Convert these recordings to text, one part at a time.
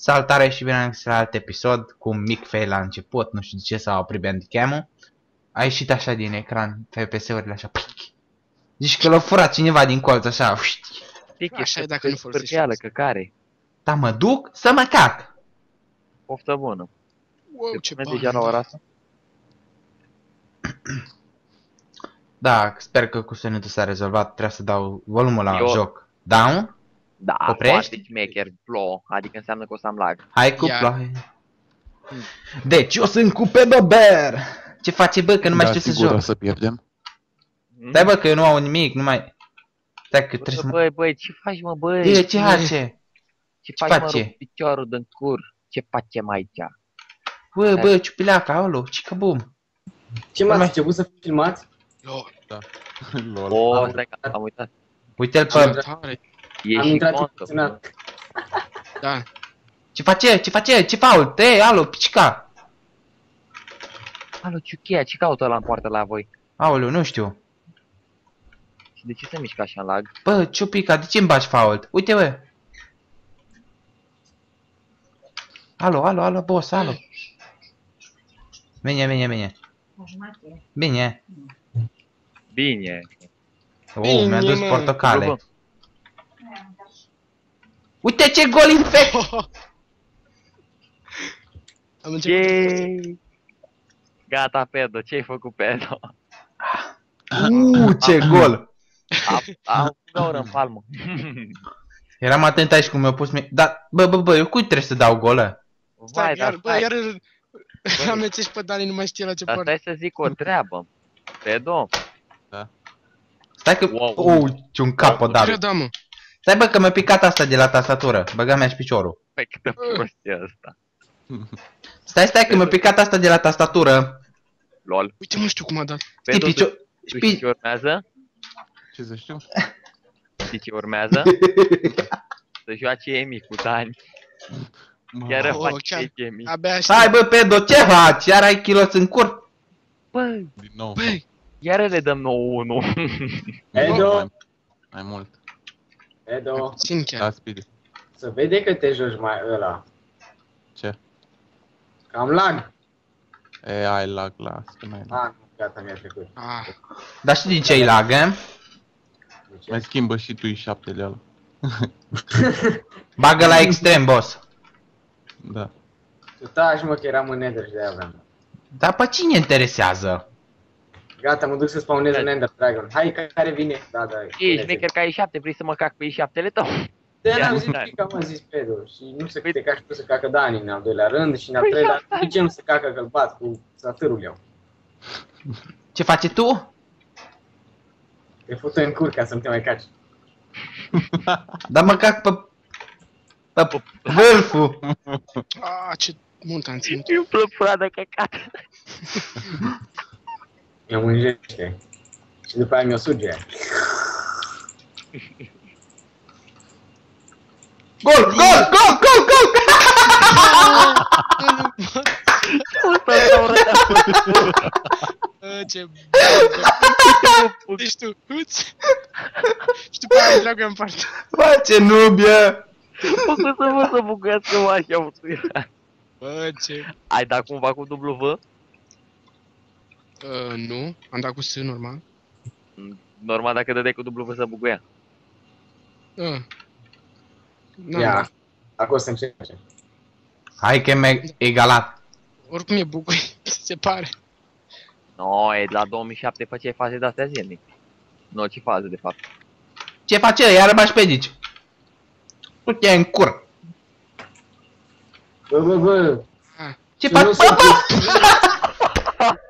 Salutare și bine la alt episod cu un mic fail la început, nu știu de ce s-a oprit bandicam-ul. A ieșit așa din ecran, FPS-urile așa, plic. Zici că l-a furat cineva din colț așa, uști. Pic, Așa e dacă nu folosești Scârpială, asta. căcare. Da, mă duc să mă cac. Poftă bună. Wow, Te ce pune bani. deja la ora asta? Da, sper că cu sunetul s-a rezolvat, trebuie să dau volumul la Eu- joc. Down? Da, Oprești? foarte șmecher, plouă, adică înseamnă că o să am lag. Hai cu Ia. ploaie. Deci, eu sunt cu Pedober. Ce face bă, că nu mai da, știu să sigur o joc. să pierdem. Stai bă, că eu nu au nimic, nu mai... Stai că Bă, trebuie să mă... băi, băi, ce faci mă, băi? E, ce face? ce ce faci, mă, face? rup piciorul din cur? Ce facem aici? Bă, bă, ciupileaca, alo, cică bum. Ce Mai- m-ați început să filmați? Lol, Lol. O, stai că am uitat. Uite-l ce pe... tare. E Am și intrat contă. emoționat. Da. Ce face? Ce face? Ce faul? Te, alo, picica. Alo, ciuchia, ce caută ăla în poartă la voi? Aoleu, nu știu. Și de ce se mișcă așa în lag? Bă, ciupica, de ce îmi bagi fault? Uite, bă. Alo, alo, alo, boss, alo. Bine, bine, bine. Bine. Bine. Oh, Bine, mi-a dus mă. portocale. Bă, Uite ce gol infect! Am început. Yay! Gata, Pedo, ce ai făcut, Pedo? Uuu, ce gol! Am, am gaură în palmă. Eram atent aici cum mi-a pus mie... Da, bă, bă, bă, eu cui trebuie să dau golă? Stai, Vai, iar, dar bă, stai, iar îl amețești pe Dani, nu mai știe la ce dar parte. stai să zic o treabă. Pedo, Stai că... Wow. Oh, ce un cap o dat. Cred, da, mă. Stai bă că mi-a picat asta de la tastatură. Băga mea și piciorul. pe câtă prostie asta. Stai, stai că mi-a picat asta de la tastatură. Lol. Uite, nu știu cum a dat. Știi, Pedo, picior... tu știi ce urmează? Ce să știu? Știi ce urmează? Să joace Emi cu Dani. Chiar Oh, îmi face chiar. fake Emi. Abia aștept. Hai bă, Pedo, ce faci? Iar ai kilos în cur? Bă, Din nou. Băi, iar le dăm nou 1. Edo, Mai, mai mult. Edo, țin chiar. Da, Speedy. să vede că te joci mai ăla. Ce? Cam lag. E, ai lag, las, că n-ai lag. Ah, gata, mi-a trecut. Ah, Dar știi din ce-i lag, eh? De ce? Mai schimbă și tu i7 de ala. Bagă la extrem, boss. Da. Tu taci, mă, că eram în Nether și de-aia aveam. Dar pe cine interesează? Gata, mă duc să spawnez un Ender Dragon. Hai, ca- care vine? Da, da. Ești șmecher ca ai 7, vrei să mă cac pe i7-le tău? De Ia, n-am zis Dani. că am zis Pedro și nu se te caci tu să cacă Dani în al doilea rând și în al treilea de ce nu se cacă că-l bat cu satârul eu? Ce face tu? Te fută în cur ca să nu te mai caci. Dar mă cac pe... Pe vârful. ah, ce mult am ținut. Eu plăpura de căcat. Mi-o mânjește. Și după aia mi-o suge. Gol, gol, gol, gol, gol! Ah, ce Deci tu, uți. Și după aia dragul în parte. Bă, ce nubie! Fă cum să vă să bucuiască mă așa măsuia. Bă, ce... Ai dat cumva cu dublu V? Uh, nu, am dat cu S normal. Normal dacă dădeai cu dublu V să bucuia. Uh. Nu, Ia, acum o să încerce. Hai că e egalat. Oricum e bugui, se pare. No, e la 2007 făceai faze de-astea zilnic. Nu, ce fază de fapt. Ce face? Iar rămași pe aici. Tu te în cur. Bă, bă, bă, Ce eu faci? nu Bă, sunt... bă!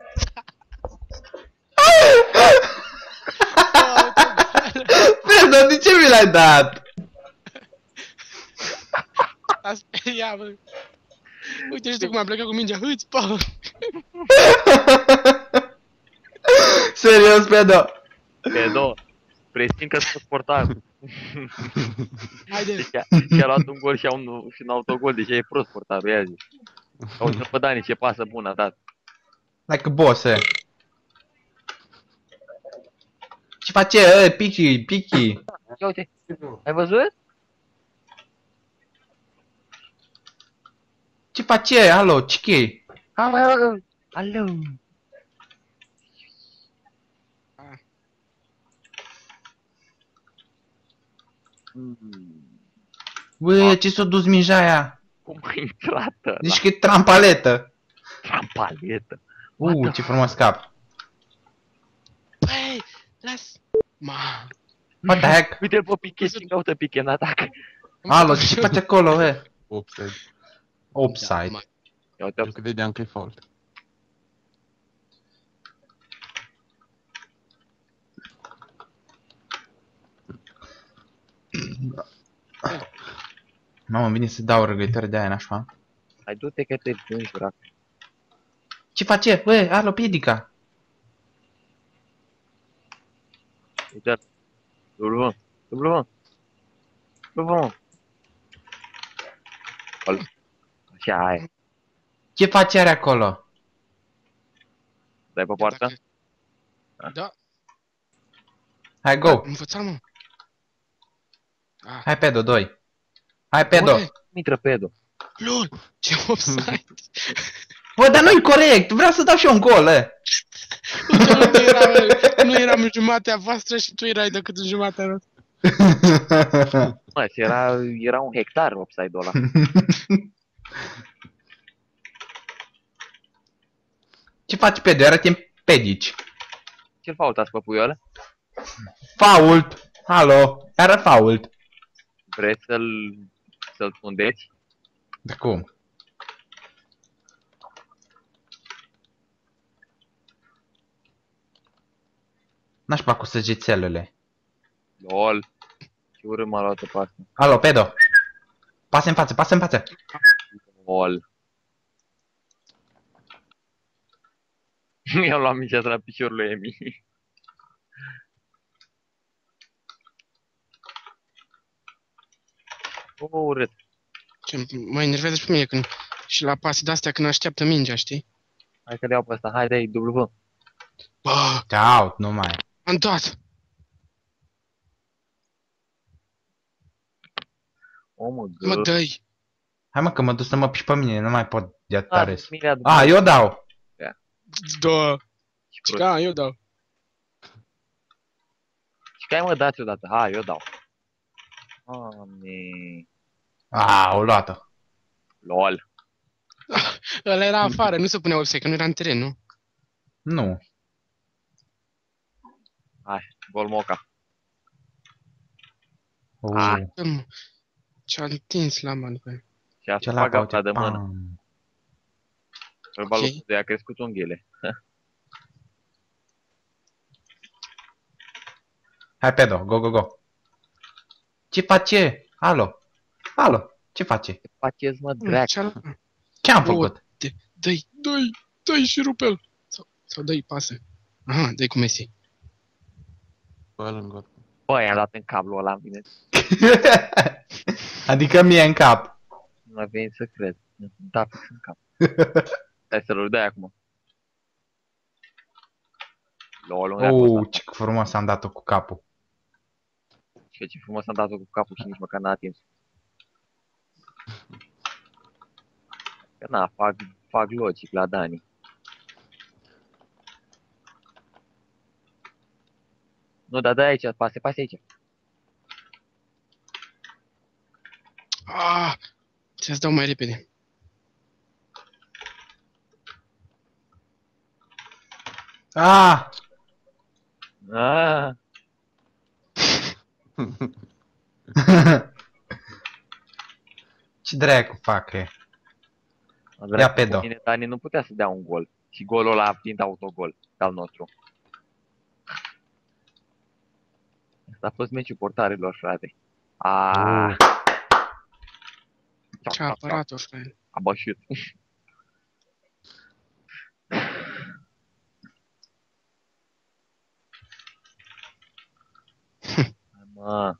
Pedro, de ce mi l-ai dat? A speriat, bă. Uite, știi cum am plecat cu mingea, hâți, pa! Serios, Pedro. Pedo, prestin că sunt portarul. Haide, Deci a- și-a luat un gol și, a un, și un autogol, deci e prost portarul, ia zi. Auzi pe Dani ce pasă bună a dat. Like a boss, eh. Ce face, eh, Piki, Piki? Ia uite, ai văzut? face? Alo, ce Alo! Mm, Bă, ce s-a dus minja aia? Cum a intrat ăla? Zici că e trampaletă. Trampaletă. What Uh, ce frumos cap. Băi, las. Ma. What the heck? Uite-l pe Piche și caută Piche în atac. Alo, ce face acolo, bă? Offside. Offside. Ma. Ia uite Eu credeam că e fault. Mamă, îmi vine să dau răgăitări de aia nașpa. Hai du-te că te plângi, dracu. Ce face? Bă, alo, piedica. Uite-l. W. W. W. Acolo. Așa, hai. Ce face are acolo? Dai pe poartă? Dacă- Da, Hai, go. învățam, mă. Ah, Hai, pedo, 2. Hai, pedo. Oi, Intră pedo. lol, ce offside. Bă, dar nu-i corect. Vreau să dau și eu un gol, ă. Uite, mă, nu eram, nu eram în jumatea voastră și tu erai decât în jumatea noastră. Mă, și era, era un hectar offside-ul ăla. Ce faci, pedo? Arăți pedici. Ce-l faultați pe puioală? Fault. Alo, era fault. Vreți să-l să-l fundeți? De cum? Nașpa cu săgețelele. LOL. Ce urât m-a luat pe asta. Alo, pedo. Pase în față, pase în față. LOL. Mi-am luat mingea de la piciorul lui Emi. O, urât. Ce mă enervează și pe mine când și la pase de-astea când așteaptă mingea, știi? Hai că le iau pe ăsta. Hai, dai W. Bă, Out, nu mai. Am dat. O, mă, Mă, gă. dă-i. Hai mă că mă duc să mă piși pe mine, nu mai pot de atâta Ah, rest. Mirea, A, eu dau. Da. Și Și ca, eu dau. că ai mă dați odată. Hai, eu dau. Doamne. A, o luat-o. LOL. Ăla era afară, nu se punea offside, că nu era în teren, nu? Nu. Hai, gol moca. Uh, Ah. Dă, mă. Ce-a întins la man pe Și a ce la fac caute? asta de mână. Pam. Probabil Ok. de a crescut unghiile. Hai, pedo, go, go, go. Ce face? Alo. Alo, ce face? Faceți mă drag. Ce-a Ce am Două. făcut? Dă-i, dă-i, dă-i și rupe-l. Sau, sau dă-i pase. Aha, dă-i cu Messi. Bă, lângă. Bă, i-am dat în cablul ăla, îmi vine. adică mie în cap. Nu mai venit să cred. Da, fix în cap. Hai să-l dai acum. Lol, unde a fost Oh, asta? ce frumos am dat-o cu capul. Și ce frumos am dat-o cu capul și nici măcar n-a atins. Că na, fac, fac logic la Dani. Nu, dar dă aici, pase, pase aici. Ah, să-ți dau mai repede. Ah! Ah, ce dracu fac, e? Ia pe do. Bine, Dani nu putea să dea un gol. Și golul ăla fiind autogol al nostru. Asta a fost meciul portarilor, frate. Ah, Ce-a apărat-o, frate. a bășit. Mă,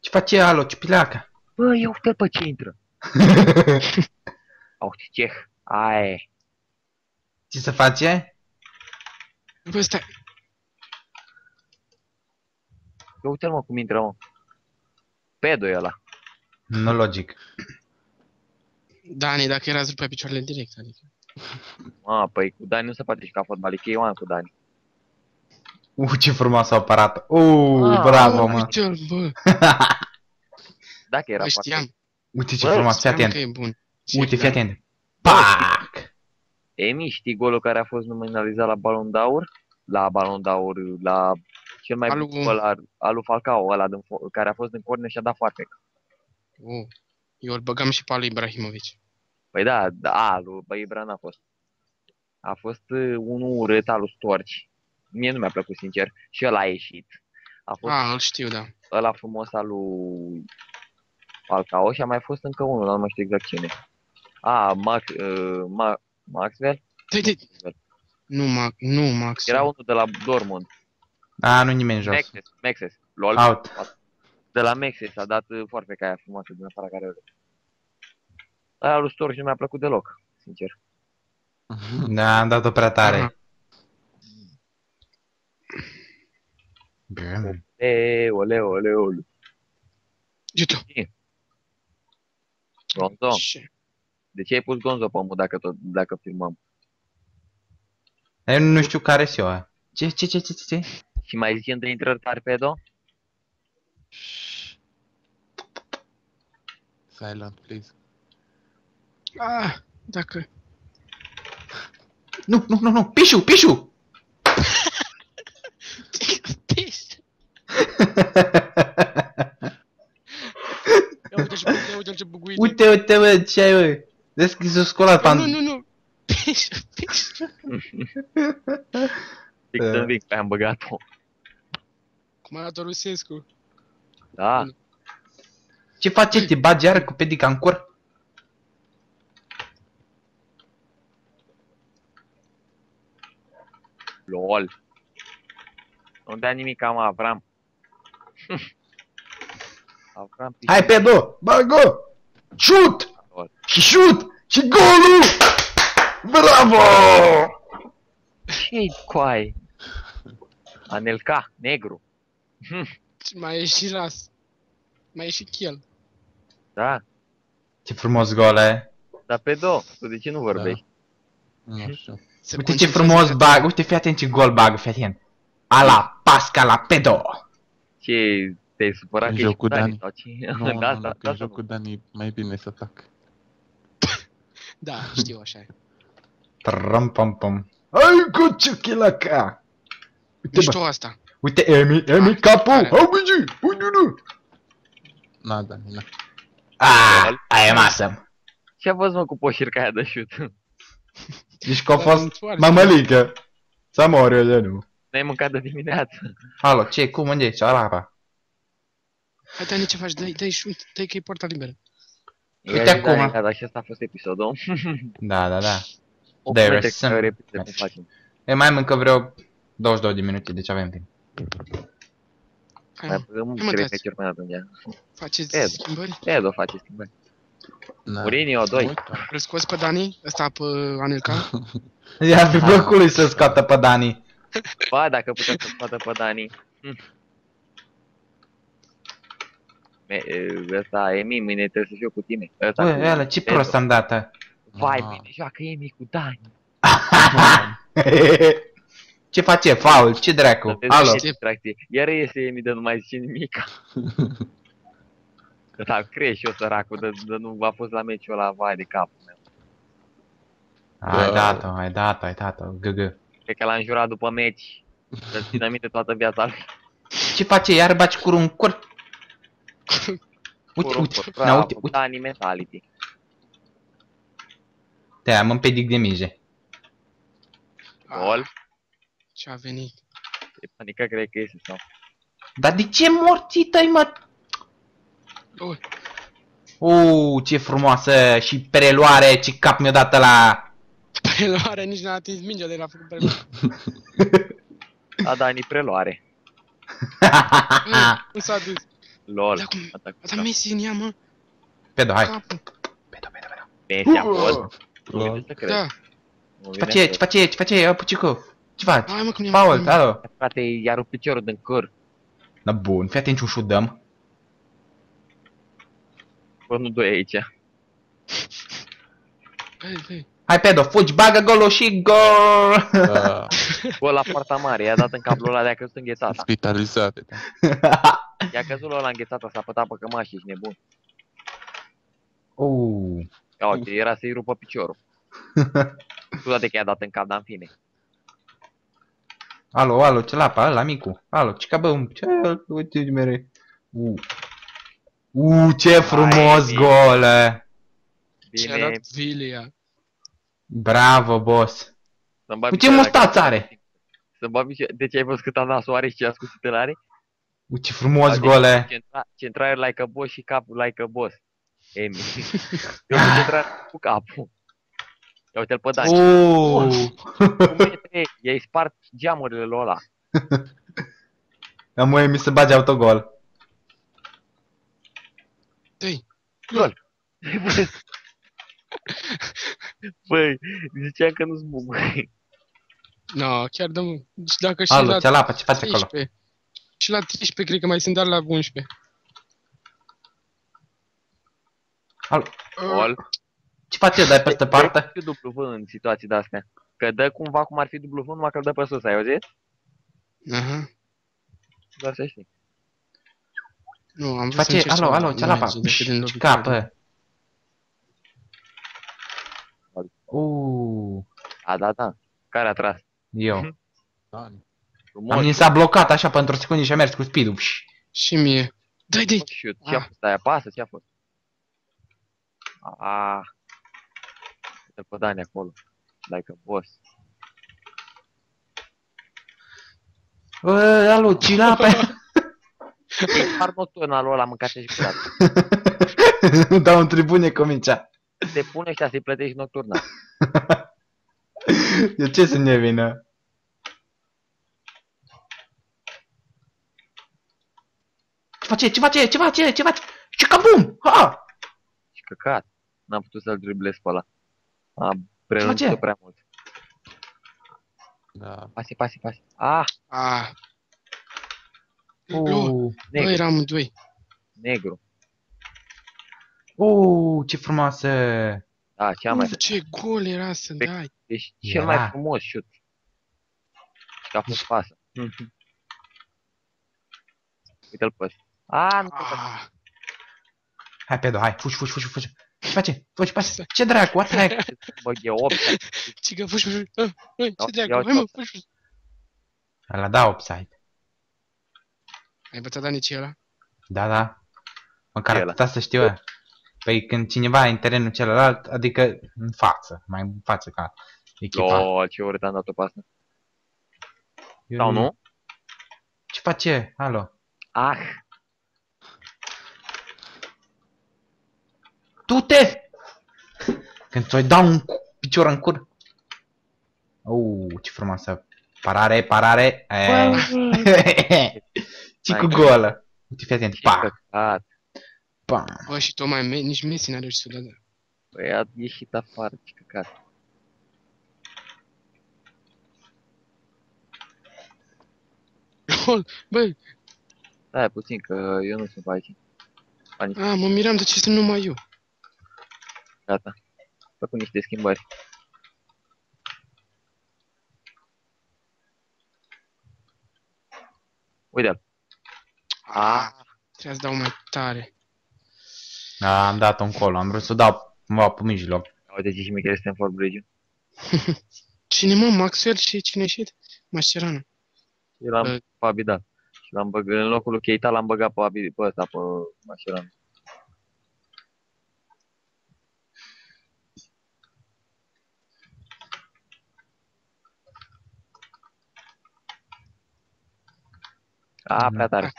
Ce face alo, ce pileacă? bă, ia uite pe ce intră. Au ce ceh. Ai. Ce se face? Bă, stai. Ia uite mă cum intră, mă. Pedo e ăla. Nu logic. Dani, dacă era pe picioarele direct, adică. A, păi cu Dani nu se poate juca fotbal, e Ioan cu Dani. Uh, ce frumos a apărat. Uh, Ah, bravo, Oh, mă. uite-l, bă, Dacă era bă, foarte... știam, Uite ce Bă, frumos, fii știam atent. că e bun. Ce Uite, fii da. atent. Pac! Emi, știi golul care a fost nominalizat la Balon d'Aur? La Balon d'Aur, la cel mai Alu- bun gol al, al lui Falcao, ăla din, fo- care a fost în corner și a dat farfec. Oh, eu îl băgam și pe al lui Ibrahimovic. Păi da, da, a, lui băi Ibra n-a fost. A fost uh, unul urât al lui Storci. Mie nu mi-a plăcut, sincer. Și ăla a ieșit. A fost Ah, îl știu, da. ăla frumos al lui Falcao și a mai fost încă unul, dar nu mai știu exact cine. A, Max, uh, Ma, Maxwell? Dai, dai. Nu, Max, nu, Max. Era unul de la Dortmund. A, nu nimeni jos. Mexes, Mexes. LOL. Out. De la Mexes a dat uh, foarte ca aia frumoasă din afara care Aia lui Storch nu mi-a plăcut deloc, sincer. Da, am dat-o prea tare. Aha. Bun. E, ole, ole, ole. Uite. Gonzo, Ce? de ce ai pus Gonzo pe mut dacă, tot, dacă filmăm? Eu nu știu care sunt eu. ăia. Ce, ce, ce, ce, ce, ce? Și mai zicem de intrări Tarpedo? Silent, please. Ah, dacă... Nu, nu, nu, nu, Pișu, Pișu! Pis. Ia uite ce uite, uite ce buguit. uite, uite, bă, ce ai, bă? Vezi că s-a scolat Nu, pan... nu, nu, nu. Pis, pis. Fix Da. în Vic, pe am băgat-o. Cum arată Rusescu. Da, Ce face? Te bagi iară cu pedica în cur? lol. Nu dea nimic am Avram. Avram pic- Hai, pedo, bagă! Shoot! Lol. Și shoot! Și golul! Bravo! Ce-i coai? Anelca, negru. Mai e și ras. Mai e și chel. Da, Ce frumos gol, e. dar pe două, tu de ce nu vorbești? Nu știu. Se Uite ce concentrează frumos pe- bag, uite, fii atent ce gol bag, fii atent. A la pasca la pedo. Ce, te-ai supărat În că ești joc cu Dani. sau ce? Nu, nu, da, nu, da, că da, în joc cu Dani mai bine să tac. Da, știu așa e. Tram pam pam. Ai cu ciuchilaca. Uite, Mișto bă, asta. Uite, Emi, Emi, capul, Are. au băgi, uite, nu. Na, Dani, na. Ah, aia e masă. Ce a fost mă cu poșirca aia de șut? Deci că a Da, fost sunt foarte- mamălică. Să mor eu de nu. N-ai mâncat de dimineață. Alo, ce, cum, unde ești? Araba. Hai, Dani, ce faci? Dai, dai, și uite, dai că e porta liberă. Uite Ia zi, acum. Dani, Dar și asta a fost episodul. Da, da, da. O There uite is că some- repede cum facem. E mai mâncă vreo 22 de minute, deci avem timp. Hai, Mai mă, băgăm Hai, mă, trei dați. feciuri până atunci. faceți Ed. schimbări? Edo face schimbări. na. Mourinho, doi. Uite. Îl scoți pe Dani, ăsta pe Anelca? I-ar fi plăcut lui să scoată pe Dani. Ba, dacă putem să scoată pe Dani. Hm. Me- e, Ăsta, Emi, mâine trebuie să fiu cu tine. Ăsta Bă, cu ăla, ce Edo. prost am dat Vai, Ah. mâine joacă Emi cu Dani. Ce face? Faul? Ce dracu? Să te Alo. zici distracție. Iar iese Emi de nu mai zice nimic. Că da, crezi și eu săracul, de, de nu a fost la meciul ăla, vai de capul meu. Ai dat-o, ai dat-o, ai dat-o, gg. Cred că l-a înjurat după meci. Să țină minte toată viața lui. Ce face? Iar baci curul în cur? Uite, Curul, uite, cur, na, bravo, uite, uite. Dani mentality. Te am în pedic de mije. Gol. Ce a venit? E panică, cred că este sau. Dar de ce morții tăi, mă? Oh, Uuu, ce frumoasă și preluare, ce cap mi-o dat la... preluare, nici n-a atins mingea de la făcut preluare. A Dani preluare. Nu s-a dus. LOL. Da, cum? Atac. A dat Messi în ea, mă, Pedo, hai. capul. Pedo, pedo, pedo. Messi a fost. Nu Lol. vine să cred. Da, Nu Ce vine face? să Ce cred. face? Ce face? Ia, pucicu. Ce faci? hai mă, cum e Paul, alo. Frate, i-a rupt piciorul din cur. Da, bun, fii atent ce un șut dăm. Bă, nu doi aici. Băi, băi. Hai, Pedo, fugi, bagă golul și gol! Da, Gol la poarta mare, i-a dat în cablul ăla de-a căzut înghețata. spitalizate. Da. I-a căzut ăla înghețata, s-a pătat pe cămașă, ești nebun. uh. Ia uite, era să-i rupă piciorul. Tu toate că i-a dat în cap, dar în fine. Alo, alo, ce lapa, ăla micu. Alo, ce ca bă, un- ce, uite mere. Uh. Uh, ce frumos bine. gol! eh. Ce-a Bine, dat Vilia. Bravo, boss. să-mi bag Cu ce picioarele mustață dacă- are? Să-mi bag picioare. Deci ai văzut cât nasul are și ce ascuțitele are? Uh, ce frumos Adică gol, eh. Centra, centrare like a boss și capul like a boss. Emi. Eu cu centrare cu capul. Ia uite-l pe Dani. Uh. Cu metre, i-ai spart geamurile lui ăla. Am mi se bage autogol. Dă-i. Gol. Băi, ziceam că nu-ți bun, băi. No, chiar dăm. Și dacă și Alo, la ce lapa, ce faci acolo? 13. Și la 13 cred că mai sunt doar la 11. Alo, Gol. Ce faci eu, dai peste parte? Și dublu V în situații de-astea. Că dă cumva cum ar fi dublu V, numai că îl dă pe sus, ai auzit? Aha. Doar să știi. Nu, am Ce vrut să face? încerc Alo, să alo, ce lapa? merge decât din Pș, lovitură. Capă. Uh, A, da, da. Care a tras? eu. Dani. Frumos. Am mi s-a blocat așa pentru o secundă și a mers cu speed-ul. Pș. Și mie. Dai, dai. Shoot. Ce-a Ah. fost aia? Pasă, ce-a fost? Ah. Uite-l pe Dani acolo. Like a boss. Bă, alo, ce lapa? Păi, par nocturnalul ăla mâncate și curat. Dau în tribune cu mingea. Te pune ăștia să-i plătești nocturnal. Eu ce să ne vină? Ce face? Ce face? Ce face? Ce face? Ce ca bum! Ha! Și căcat. N-am putut să-l driblez pe ăla. A face? prelungit prea mult. Da. Pase, pase, pase. Ah, Ah. Uh. Uh, Băi, negru, eram doi. negru. uh, ce frumoasă! Da, cea mai... Uf, ce gol era să Pe- dai. Deci cel Era. mai frumos șut. Și că a fost pasă. Uite-l pe ăsta. A, nu pot să- Ah. Hai, Pedo, hai, fugi, fugi, fugi, fugi. Ce face? Fugi, face. Ce dracu, what the heck? Bă, e 8. Ce că fugi, fugi. Ah, Hai, Ia- ce dracu. ia Hai mă, uite. fugi, fugi. Ăla da offside. Ai bătat Dani ce ăla? Da, da. Măcar Ce ăla? atâta să știu eu. Păi când cineva e în terenul celălalt, adică în față, mai în față ca echipa. Oh, ce urât am dat-o pe asta. Eu Sau nu? Ce face? Alo. Ah, Tu te! Când ți-o dau un cu- picior în cur. Uh, ce frumoasă. Parare, parare. E. Ce cu Hai. golă. Uite, fii atent. ce Pa, căcat. pa. Bă, și tocmai Me- nici Messi n-a reușit să o dea. Păi a ieșit afară, ce căcat. Gol. Bă, Stai puțin, că eu nu sunt pe aici. Ani, a, mă miram de ce sunt numai eu. Gata. Făcut niște schimbări. Uite-l. Ah. Trebuie să dau mai tare. Da, am dat-o încolo. Am vrut să o dau cumva pe mijloc. Uite ce și Michel Stanford Bridge. Cine mă, Maxwell și cine a ieșit? Mascherano. Eu l-am Bă. pe Abidal. Și l-am băgat, în locul lui Keita l-am băgat pe Abidal, pe ăsta, pe Mașeran. A, prea tare.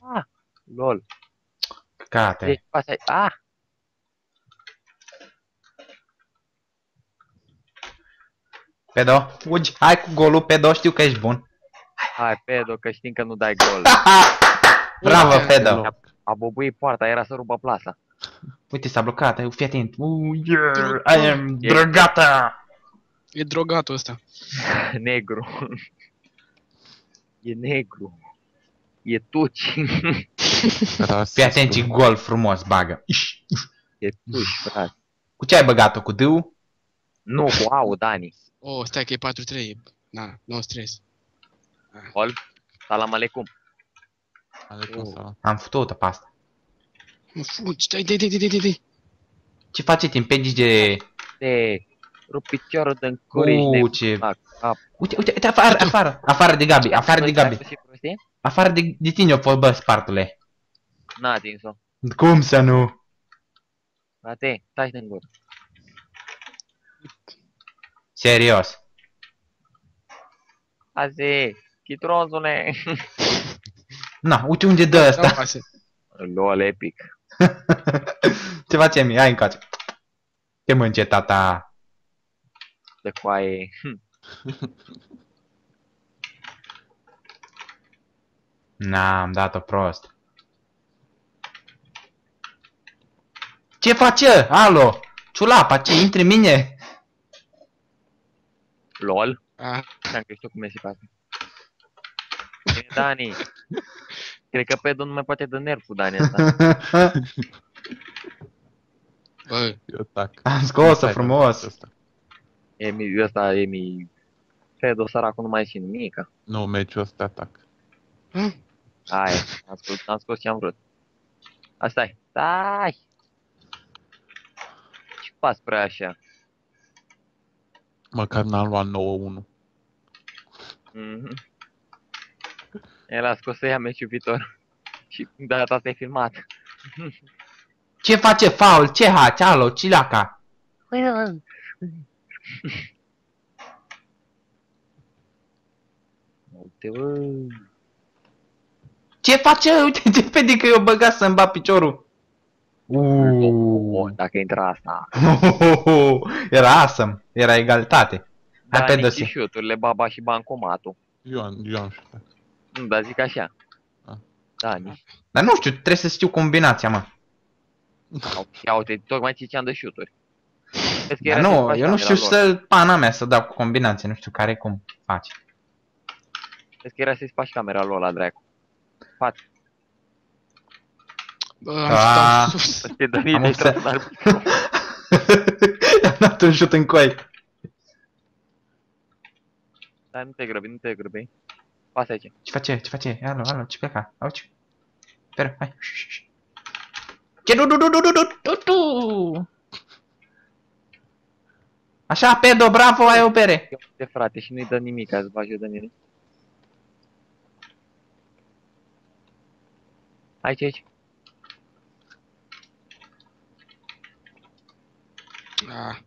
Ah, lol. Cate. Deci, asta e, ah, Pedo, fugi. Hai cu golul, Pedo, știu că ești bun. hai, Pedo, că știm că nu dai gol. Bravo, Uite, Pedo. A bobuit poarta, era să rupă plasa. Uite, s-a blocat. Ai, Fii atent. Uh, yeah, I am E- drăgata. E drogatul ăsta. negru. E negru. E tuci. Rasist, Fii atent, ce bă. gol frumos bagă. Iș. E tuși, frate. Cu ce ai băgat-o? Cu D? Nu, cu au, Dani. Oh, stai că e 4-3. Da, nu stres. Gol. Salam alecum. Alecum Oh. salam. Am făcut-o pe asta. Mă fugi, dai, dai, dai, dai, dai, dai. Ce face? Te împingi de... Te rup piciorul din curici de Uuu, ce... la cap. Uite, uite, uite, afară, afară, afară de Gabi, afară de Gabi. Și prostii? Afară de, de tine o fost, bă, spartule. N-a atins-o. Cum să nu? Frate, stai din gură. Serios. Azi, chitronzule. Na, uite unde dă Dau ăsta. pase. LOL epic. Ce facem? Hai încoace. Te mânce, tata. De coaie. N-am dat-o prost. Ce face? Alo? Ciulapa, ce? Intri în mine? LOL. Ah, Am crezut cum Messi pe asta. E, Dani. Cred că Pedro nu mai poate de nerf cu Dani asta. bă, Eu tac. Am scos-o Stai, frumos. ăsta. Emi, ăsta, Emi... Pedro săracul nu mai și nimica. Nu, meciul ăsta atac. ah, Aia, am scos, am scos ce am vrut. Asta e. Stai! Ce pas spre așa? Măcar n-am luat 9-1. Mhm. El a scos să ia meciul viitor. Și de data asta e filmat. Ce face faul? Ce haci? Alo, cilaca. Uite, bă. Ce face? Uite, te vede că eu băgat să-mi bat piciorul. Oh, Uuuu. dacă intra asta. Era awesome. Era egalitate. Hai pe Dani dosi. și șuturile, baba și bancomatul. Eu am, eu am șutat. Nu, dar zic așa. Ah. Dani. Dar nu știu, trebuie să știu combinația, mă. Sau, ia uite, tocmai ziceam de șuturi. Vezi că Dar era să-ți nu, faci eu nu camera știu lor. să pana mea să dau cu combinație, nu știu care cum faci. Vezi că era să-ți faci camera lor la dracu. Faci. bă, am Ah. știut sus. Să te dă Am de observ- tras în arbitru. I-am dat un șut în coi. Dar nu te grăbi, nu te grăbi. Pasă aici. Ce face? Ce face? Alo, alo, ce pleca? Auci. Spera, hai. Ce du du du du du du du du Așa, pedo, bravo, ai o bere. De frate și nu-i dă nimic, azi vă ajut de mine. Aici, aici. Ah.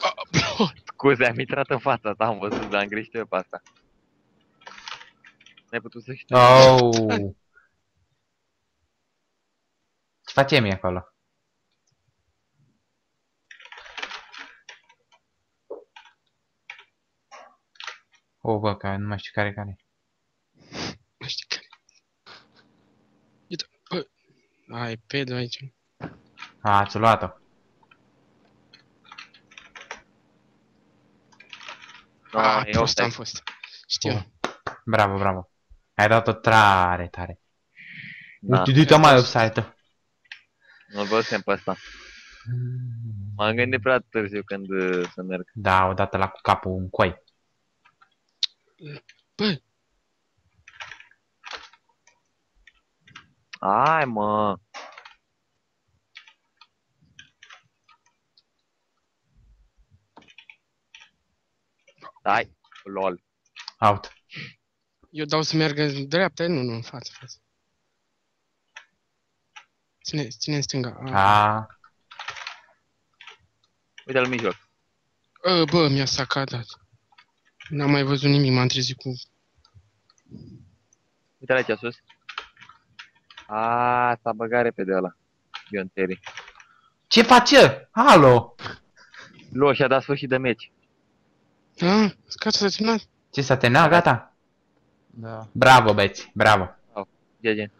Ah, bro. Scuze, am intrat în fața ta, am văzut, dar am greșit eu pe asta. N-ai putut să știu. Oh. Ce facem e acolo? O, bă, că nu mai știu care care. Nu știu care. Uite, bă. Ai, Pedro aici. A, ți-o luat-o. No, ah, e prost offside. am fost. Știu. Oh. Bravo, bravo. Ai dat-o tare, tare. Da, Uite, uite, mai offside nu-l văzusem pe ăsta. M-am gândit prea târziu când uh, să merg. Da, odată la cu capul în coi. Bă, Ai, mă! Hai, lol. Out. eu dau să meargă în dreapta, nu, nu, în față, față. Ține, ține în stânga. Ah. A, Uite-l în mijloc. A, bă, mi-a sacadat. N-am mai văzut nimic, m-am trezit cu... Uite-l aici sus. A, s-a băgat repede ăla. Ion Terry. ce face? Alo! Lo, și-a dat sfârșit de meci. Ah, gata, s-a terminat. Ce s-a terminat? Gata? Da. Bravo, băieți, bravo. GG.